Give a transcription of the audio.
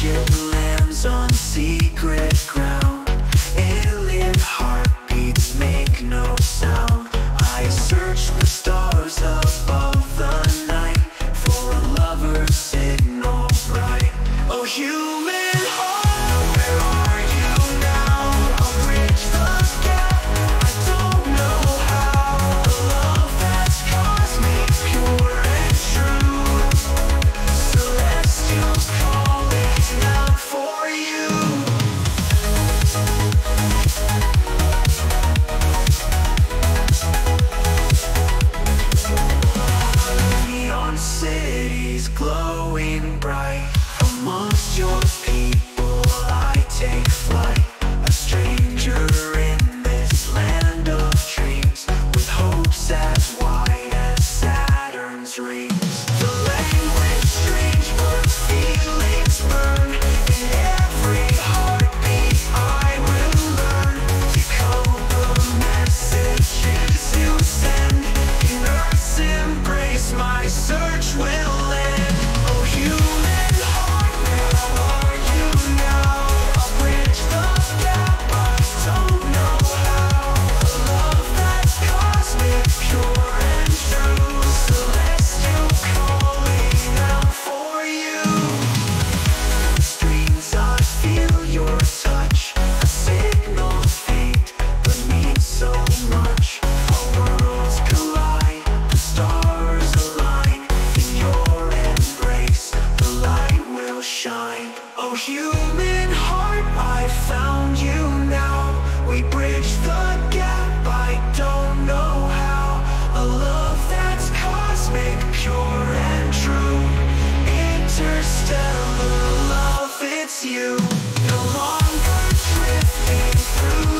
ship on secret ground. Alien heartbeats make no you. No longer drifting through.